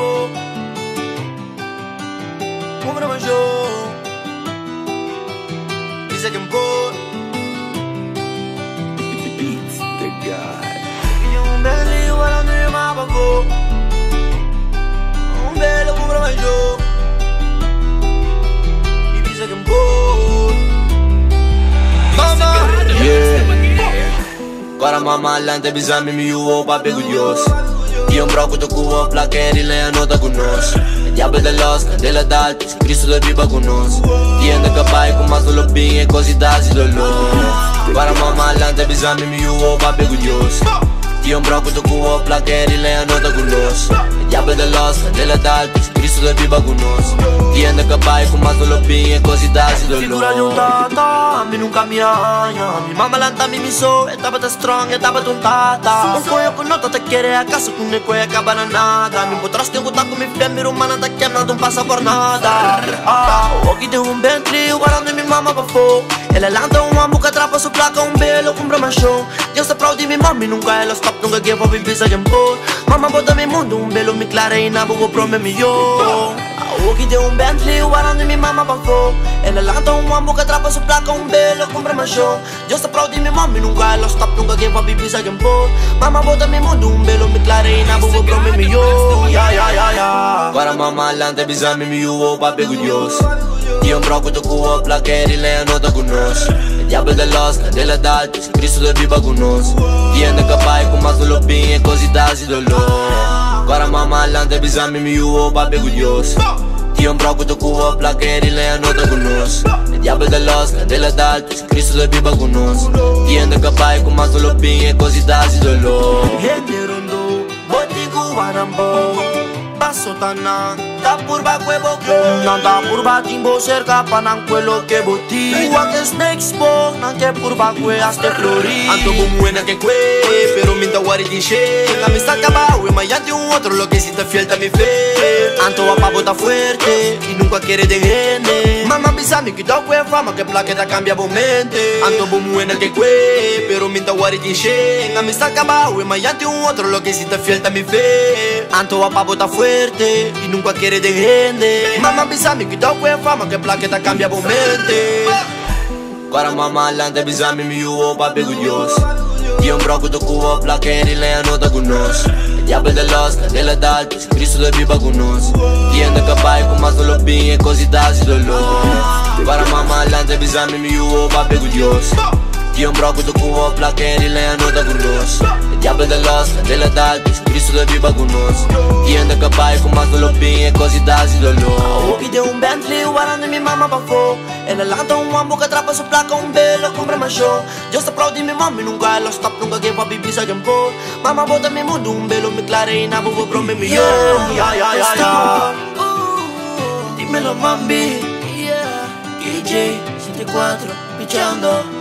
favor Compra Diz que the God. Um belo meu mapa vou Um belo compra E que por Mama! Agora mama lante bizami mi uo pa pego Dios Io un broco cubo en placa y lea no te conoce de los, de la edad, Cristo de riba conoce Tiende capai con más solo bien, così da si dolor Para mamá lante bisami mi uo, papi curioso Io un broco cubo en placa y lea no te conoce de los, de la edad, da viva con nos Tiende capai con maso lo bin e così dasi Figura de um tata, a mim nunca me arranha Mi mama lanta mi me so, etapa tá strong, etapa tu tata. Um coio com nota te querer a casa com neco e acaba na nada. Me botraste um tá com mi fé, mi romana tá queimando, não passa por nada. Ah, o que o guarda mi mama bafou Ela lanta uma boca, trapa su placa, um belo, compra machão Eu sou proud de mi mami, nunca ela stop, nunca give up, visa de amor. Mama bota mi mundo, um belo, mi clara e na boca, pro me yo O que tem um Bentley, o guarda mi mama bafou Ela lanta uma boca, trapa su placa, um belo, compra machão Eu sou proud de mi mami, nunca ela stop, nunca give up, visa de amor. Mama bota mi mundo, um belo, mi clara e na boca, pro me yo Ya, ya, ya, ya. Agora mama lante bizami mi uo pa pego Dios Io un broco tu cuo plaqueri le no te conosci El diablo de los, la de la dalt, il Cristo del viva conosci Viene capai con mazzo lo bin e così tasi dolore Guarda mamma all'ante bisami mi uo papi curioso Io un broco tu cuo plaqueri le no te conosci El diablo de los, la de la dalt, il Cristo del viva conosci Viene capai con mazzo lo bin e così tasi dolore katana Tapurba huevo que Na tapurba timbo cerca panan cuelo que boti Igual que snakes po na que purba que hasta flori Anto buena que cue pero minta wari dice La amistad acaba we mayante un otro lo que si te fiel mi fe Anto va pa bota fuerte y nunca quiere dejar mi kita kwe fama ke plaketa cambia bo mente. Ando bo muena que kwe, pero minta wari kinche Nga mi saca bawe, mayante un otro lo que hiciste fiel mi fe Anto a pabota fuerte y nunca quiere de gente Mamá pisa mi kita kwe fama que plaketa cambia bo mente. Para mamá alante pisa mi mi uo papi Dios Io un broco cubo plaqueni le anota con nos. Diablo de los, nella daltis, Cristo de viva con nos. Tiende capai con más dolor bien così da si Para mamalante bizami mi uo pa bego dios. Di un broco to con hop la che rilea no da gurnos Il diablo dell'os, della dalpis, Cristo de viva con nos Di anda capai con mazzo lo bin e così da si dollo Chi de un Bentley guardando mi mamma pa fo E la lanta un uomo che trappa su placa un bello compra ma show Io sto proud di mi mamma nunca é lo stop nunca che fa bibi sa po Mamma vota mi mondo un bello mi clare in abo pro me mio Ya ya ya ya Dimmelo mambi G74, pichando.